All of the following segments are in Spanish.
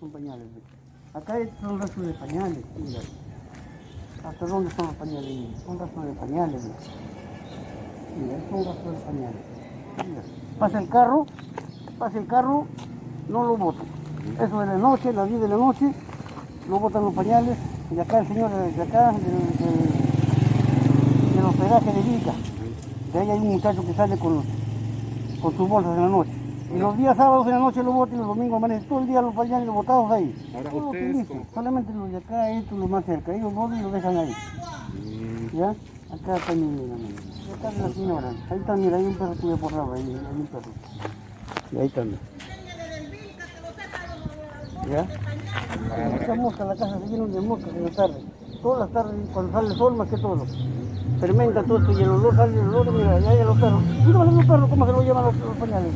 son pañales. Acá son restos de pañales, mira. ¿Hasta dónde son los pañales? Son restos de pañales. Mira, son restos de pañales. Mira. Pasa el carro, pasa el carro, no lo botan. Eso de la noche, las 10 de la noche, lo botan los pañales. Y acá el señor de acá, del, del, del hospedaje de Vilca. De ahí hay un muchacho que sale con, con sus bolsas en la noche. Y los días sábados en la noche lo botan y los domingos amanece todo el día los pañales botados ahí. Ahora lo ustedes como- solamente los de acá, estos los más cerca, ellos botan y los dejan ahí. Mm, ¿Ya? Acá también, mira, mira. Y acá es la señora. Ahí está, mira, hay un perro que por lado, ahí, hay un perro. Y ahí también. ¿Ya? Esta mosca, la casa se llena de moscas en la tarde. Todas las tardes, cuando sale el sol, más que todo. Fermenta todo esto y el olor sale el olor, mira, ya hay los perros. Mira los perros, cómo se lo llevan los, pañales.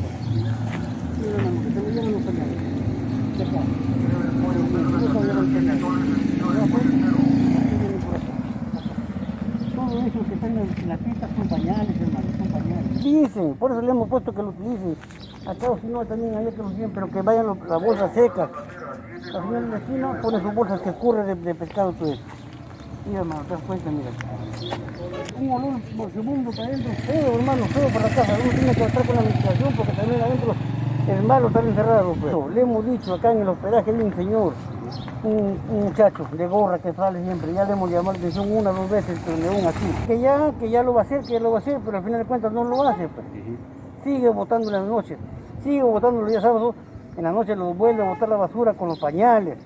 Mira, se lo llevan los pañales. De. Todo eso que están en la pista son pañales, hermano, son pañales. Utilicen, por eso le hemos puesto que lo utilicen. Acá o si no, también allá que lo tienen, pero que vayan los- las bolsas secas. La señora de la esquina pone sus bolsas que escurre de, de pescado todo eso. Mira, hermano, te das cuenta, mira. Un olor moribunda para adentro, feo, hermano, feo para la casa. Uno tiene que estar con la administración porque también adentro es malo estar encerrado. Pues. Le hemos dicho acá en el hospedaje un señor, un, un muchacho de gorra que sale siempre, ya le hemos llamado la atención una o dos veces, pero de un así. Que ya, que ya lo va a hacer, que ya lo va a hacer, pero al final de cuentas no lo hace. Pues. Sigue votando en las noches, sigue votando los días sábados, en la noche lo vuelve a botar la basura con los pañales.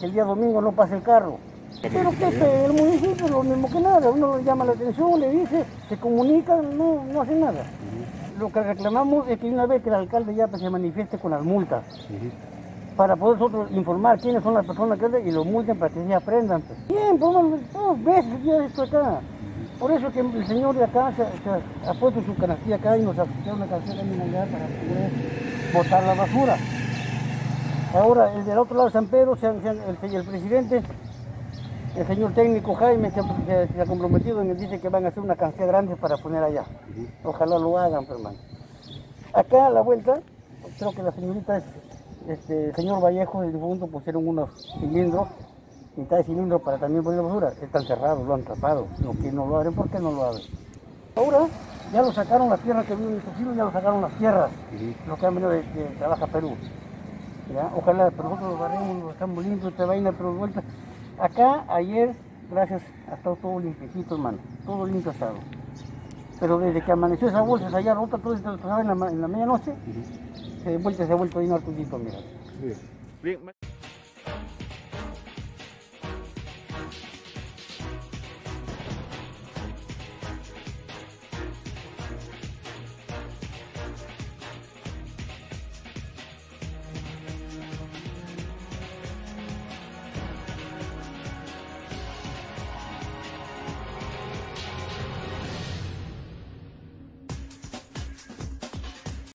El día domingo no pasa el carro. Pero que este, el municipio lo mismo que nada, uno le llama la atención, le dice, se comunica, no, no hace nada. Lo que reclamamos es que una vez que el alcalde ya se manifieste con las multas, para poder nosotros informar quiénes son las personas que y los multen para que se aprendan. pues. Bien, pues, dos veces ya esto acá. Por eso que el señor de acá se, se ha puesto su canastilla acá y nos ha puesto una canastilla allá para poder botar la basura. Ahora, el del otro lado de San Pedro, se han- se han- el, el presidente, el señor técnico Jaime, se, ha- se- se ha comprometido y nos dice que van a hacer una cantidad grande para poner allá. Ojalá lo hagan, hermano. Acá a la vuelta, creo que la señorita es, este, el señor Vallejo del difunto pusieron unos cilindros, mitad de cilindro para también poner basura. Están cerrados, lo han tapado. No, que no lo abren, ¿por qué no lo abren? Ahora ya lo sacaron las tierras que viven en siglos, ya lo sacaron las tierras, los que han venido de, de Trabaja Perú. ¿ya? Ojalá, pero nosotros lo barremos, lo dejamos limpio, esta vaina, pero vuelta. Acá, ayer, gracias, ha estado todo limpiecito, hermano, todo limpio ha estado. Pero desde que amaneció esa bolsa allá rota, todo esto en la, en la medianoche, se de vuelta se ha vuelto bien hartudito, mira. Bien.